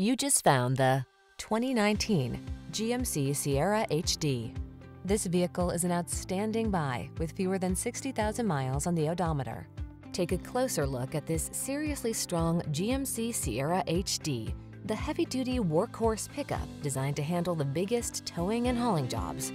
You just found the 2019 GMC Sierra HD. This vehicle is an outstanding buy with fewer than 60,000 miles on the odometer. Take a closer look at this seriously strong GMC Sierra HD, the heavy-duty workhorse pickup designed to handle the biggest towing and hauling jobs.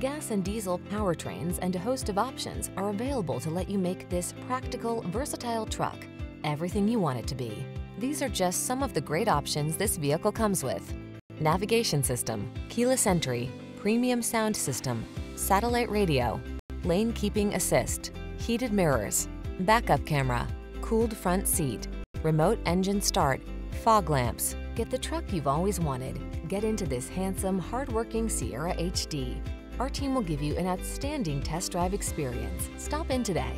Gas and diesel powertrains and a host of options are available to let you make this practical, versatile truck everything you want it to be. These are just some of the great options this vehicle comes with. Navigation system, keyless entry, premium sound system, satellite radio, lane keeping assist, heated mirrors, backup camera, cooled front seat, remote engine start, fog lamps. Get the truck you've always wanted. Get into this handsome, hardworking Sierra HD. Our team will give you an outstanding test drive experience. Stop in today.